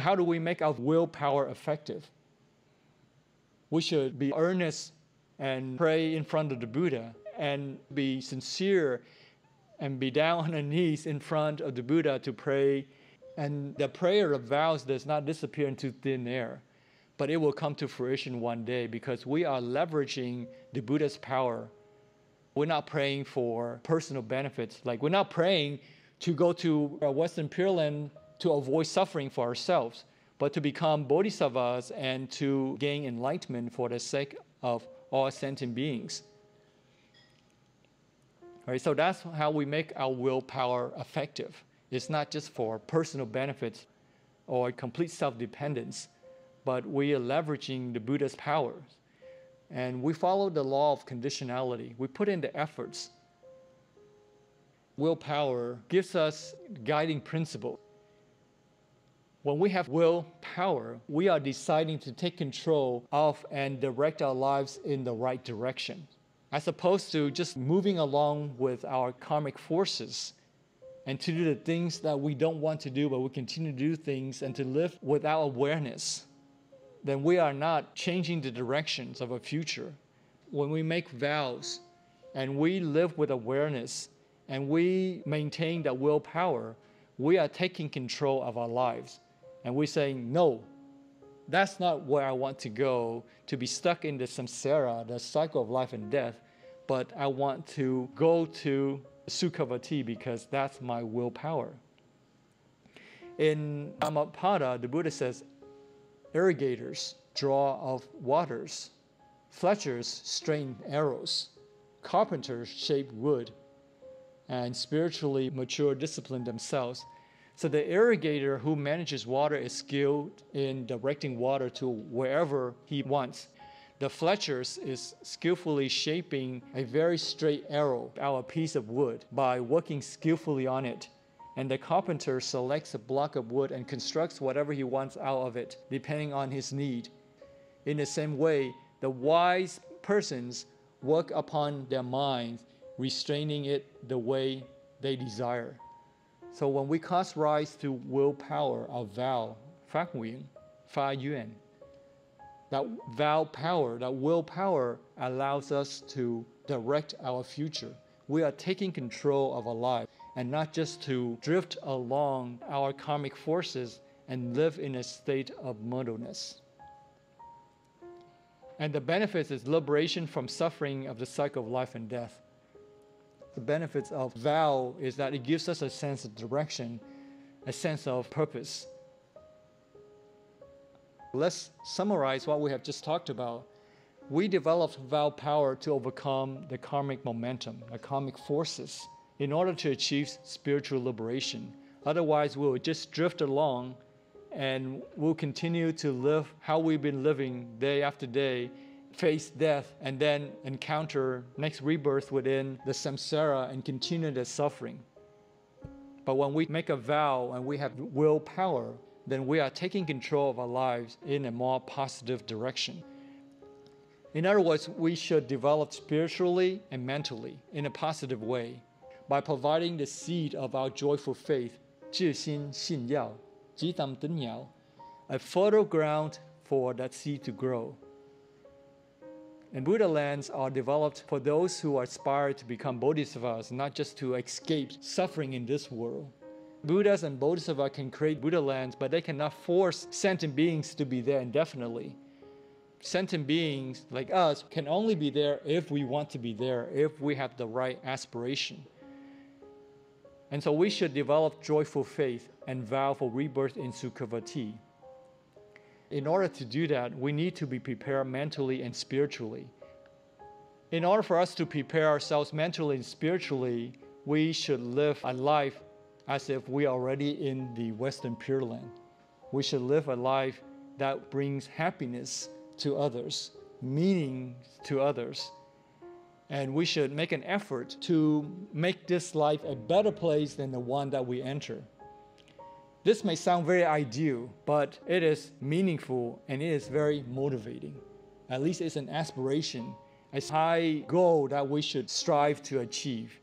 How do we make our willpower effective? We should be earnest and pray in front of the Buddha and be sincere and be down on our knees in front of the Buddha to pray. And the prayer of vows does not disappear into thin air, but it will come to fruition one day because we are leveraging the Buddha's power. We're not praying for personal benefits. Like, we're not praying to go to Western Pure Land to avoid suffering for ourselves, but to become bodhisattvas and to gain enlightenment for the sake of all sentient beings. All right, so that's how we make our willpower effective. It's not just for personal benefits or complete self dependence, but we are leveraging the Buddha's powers. And we follow the law of conditionality. We put in the efforts. Willpower gives us guiding principle. When we have willpower, we are deciding to take control of and direct our lives in the right direction as opposed to just moving along with our karmic forces and to do the things that we don't want to do, but we continue to do things and to live without awareness, then we are not changing the directions of our future. When we make vows and we live with awareness and we maintain that willpower, we are taking control of our lives. And we're saying, no, that's not where I want to go to be stuck in the samsara, the cycle of life and death, but I want to go to Sukhavati because that's my willpower. In Dhammapada, the Buddha says, irrigators draw of waters, fletchers strain arrows, carpenters shape wood, and spiritually mature discipline themselves so the irrigator who manages water is skilled in directing water to wherever he wants. The fletchers is skillfully shaping a very straight arrow out of a piece of wood by working skillfully on it. And the carpenter selects a block of wood and constructs whatever he wants out of it, depending on his need. In the same way, the wise persons work upon their minds, restraining it the way they desire. So when we cast rise to willpower our vow, fa yuan, fa yuan, that vow power, that willpower allows us to direct our future. We are taking control of our life and not just to drift along our karmic forces and live in a state of muddleness. And the benefits is liberation from suffering of the cycle of life and death. The benefits of vow is that it gives us a sense of direction, a sense of purpose. Let's summarize what we have just talked about. We developed vow power to overcome the karmic momentum, the karmic forces, in order to achieve spiritual liberation. Otherwise, we'll just drift along and we'll continue to live how we've been living day after day face death and then encounter next rebirth within the samsara and continue the suffering. But when we make a vow and we have willpower, then we are taking control of our lives in a more positive direction. In other words, we should develop spiritually and mentally in a positive way by providing the seed of our joyful faith, 志心信要,激荡的鸟, a fertile ground for that seed to grow. And Buddha lands are developed for those who aspire to become bodhisattvas, not just to escape suffering in this world. Buddhas and bodhisattvas can create Buddha lands, but they cannot force sentient beings to be there indefinitely. Sentient beings like us can only be there if we want to be there, if we have the right aspiration. And so we should develop joyful faith and vow for rebirth in Sukhavati. In order to do that, we need to be prepared mentally and spiritually. In order for us to prepare ourselves mentally and spiritually, we should live a life as if we are already in the Western Pure Land. We should live a life that brings happiness to others, meaning to others. And we should make an effort to make this life a better place than the one that we enter. This may sound very ideal, but it is meaningful and it is very motivating. At least it's an aspiration, a high goal that we should strive to achieve.